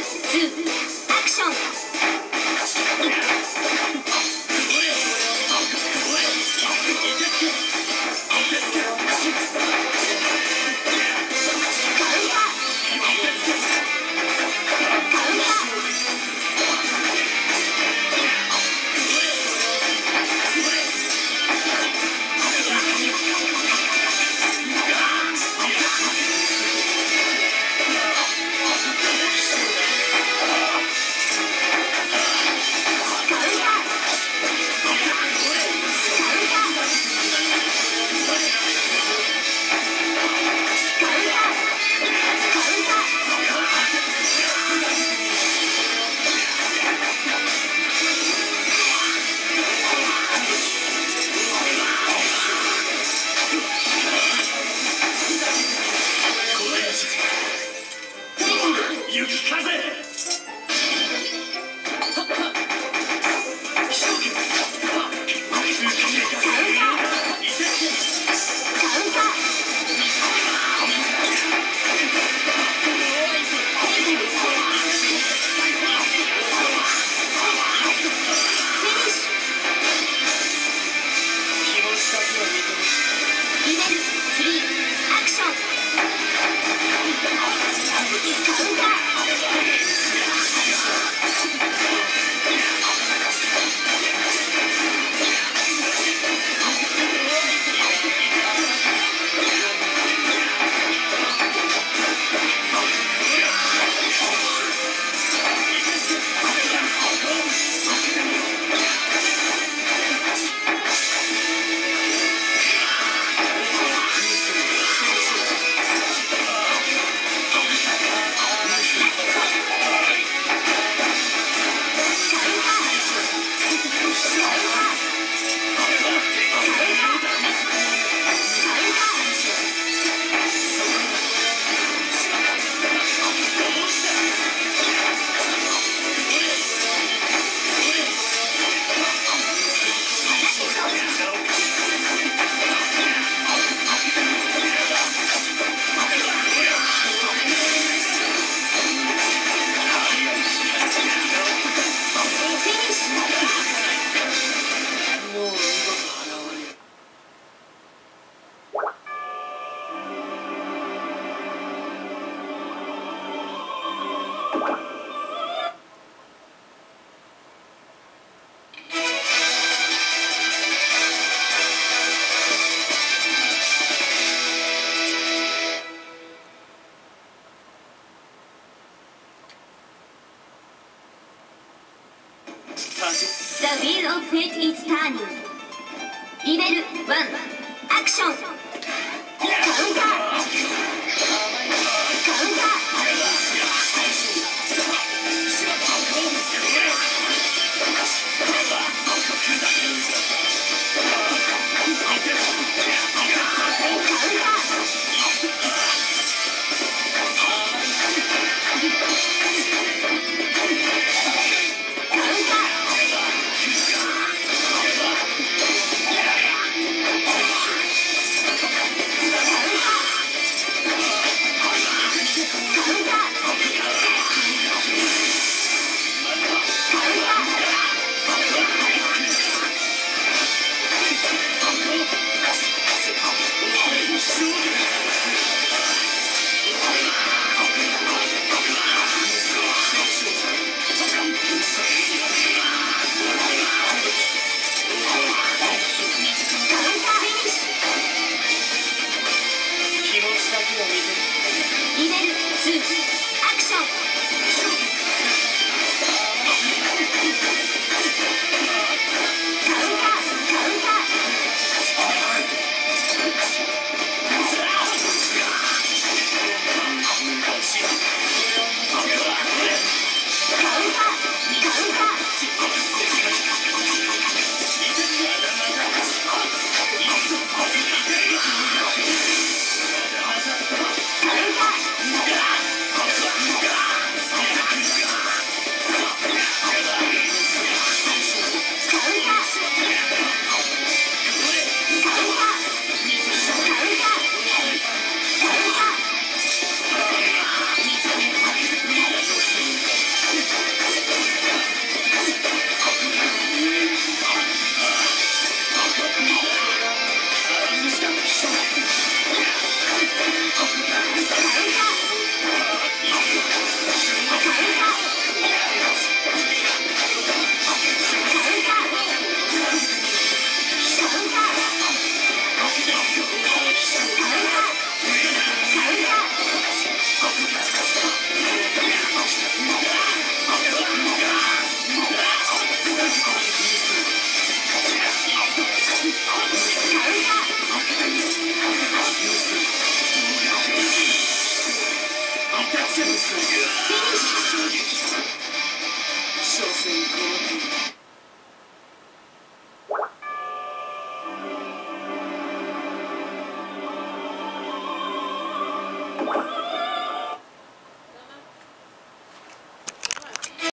two, action! it? Take its turning リベル1アクション Thank you.